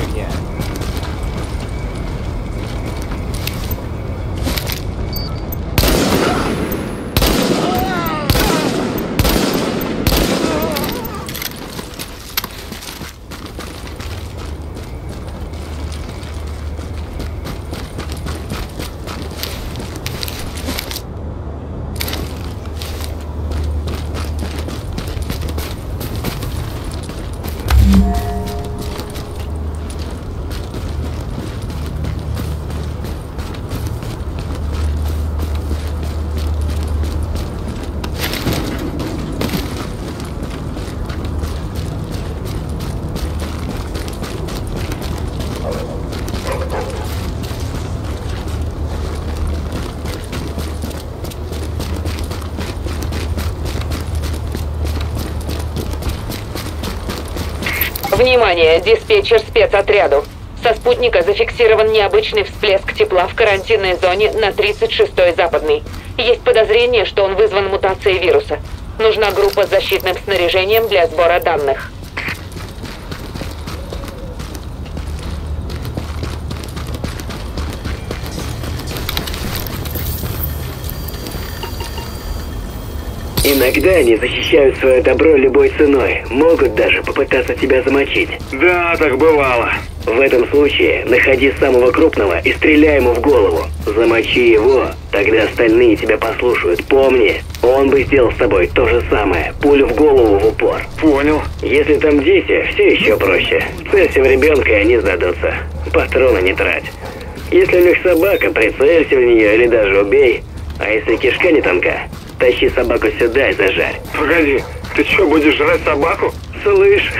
again. Внимание, диспетчер спецотряду. Со спутника зафиксирован необычный всплеск тепла в карантинной зоне на 36-й западный. Есть подозрение, что он вызван мутацией вируса. Нужна группа с защитным снаряжением для сбора данных. Иногда они защищают свое добро любой ценой, могут даже попытаться тебя замочить. Да, так бывало. В этом случае находи самого крупного и стреляй ему в голову. Замочи его, тогда остальные тебя послушают. Помни, он бы сделал с тобой то же самое. Пулю в голову в упор. Понял. Если там дети, все еще проще. Целься в ребенка, и они сдадутся. Патроны не трать. Если у них собака, прицелься в нее или даже убей. А если кишка не тонка, тащи собаку сюда и зажарь. Погоди, ты что, будешь жрать собаку? Слышь,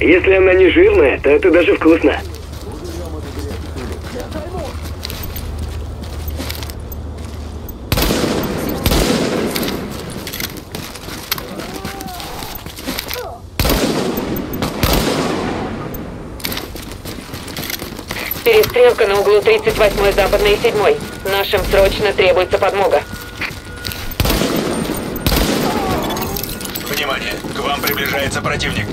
если она не жирная, то это даже вкусно. Перестрелка на углу 38-й западной и 7-й. Нашим срочно требуется подмога. Вам приближается противник.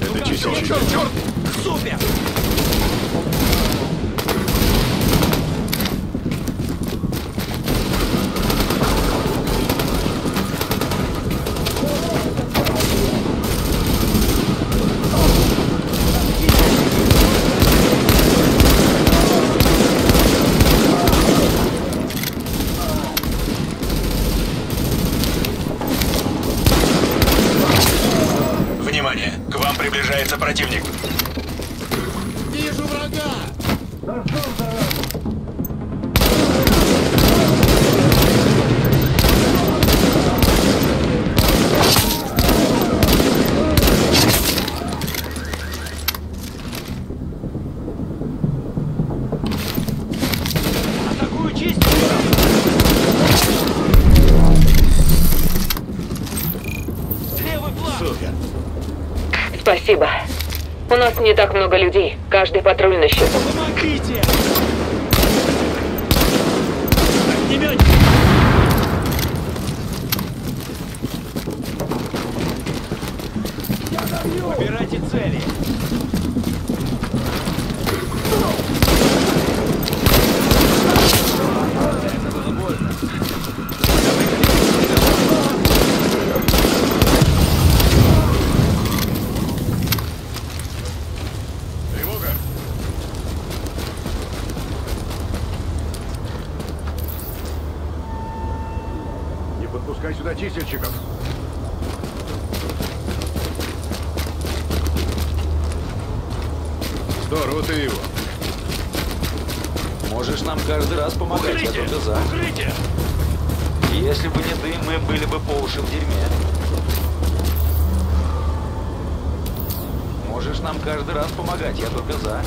Это чистильщик. Внимание, Спасибо. У нас не так много людей. Каждый патруль на счету. Помогите! Выбирайте цели. Не подпускай сюда чистильщиков. Здорово ты его. Можешь нам каждый раз помогать, я только за. Укрытие! Если бы не ты, мы были бы по уши в дерьме. Можешь нам каждый раз помогать, я только за.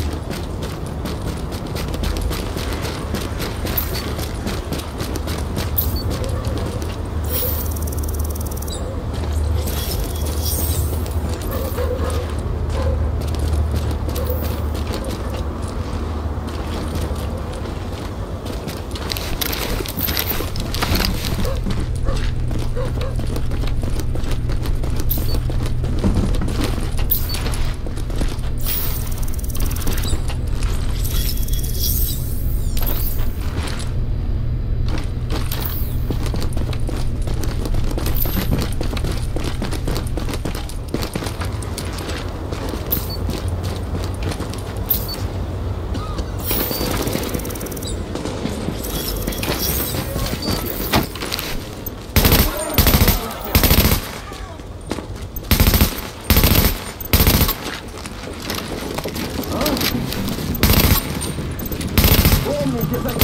Yeah.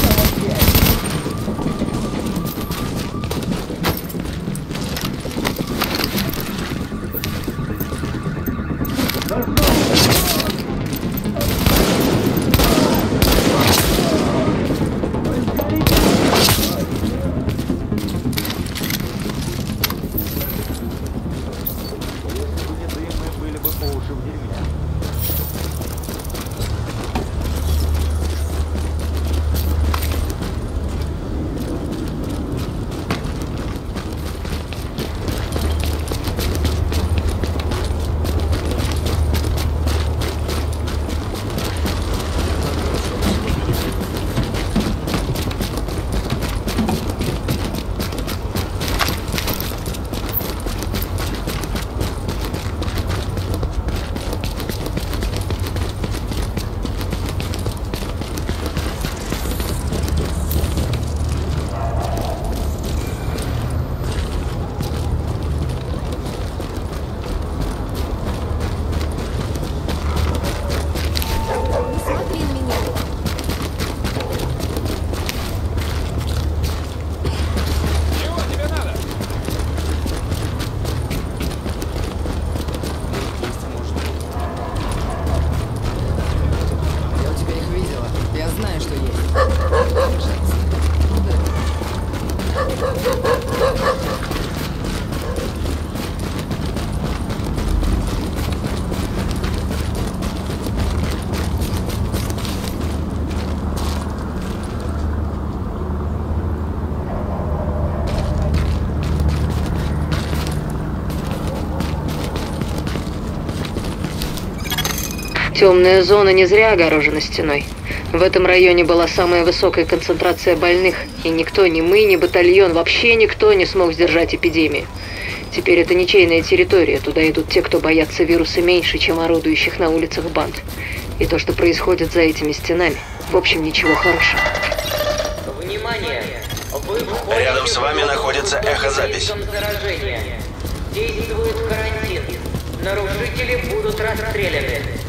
Темная зона не зря огорожена стеной. В этом районе была самая высокая концентрация больных, и никто, ни мы, ни батальон, вообще никто не смог сдержать эпидемию. Теперь это ничейная территория, туда идут те, кто боятся вируса меньше, чем орудующих на улицах банд. И то, что происходит за этими стенами, в общем, ничего хорошего. Внимание! Вы Рядом с вами находится эхозапись. Заражения. Действует карантин. Нарушители будут расстреляны.